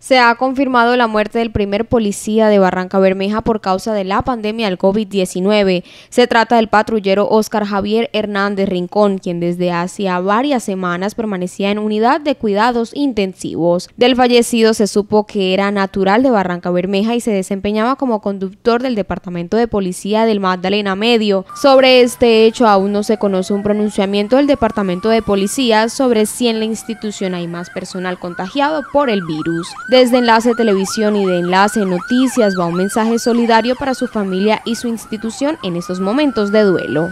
Se ha confirmado la muerte del primer policía de Barranca Bermeja por causa de la pandemia del COVID-19. Se trata del patrullero Oscar Javier Hernández Rincón, quien desde hacía varias semanas permanecía en unidad de cuidados intensivos. Del fallecido se supo que era natural de Barranca Bermeja y se desempeñaba como conductor del Departamento de Policía del Magdalena Medio. Sobre este hecho aún no se conoce un pronunciamiento del Departamento de Policía sobre si en la institución hay más personal contagiado por el virus. Desde Enlace Televisión y de Enlace Noticias va un mensaje solidario para su familia y su institución en estos momentos de duelo.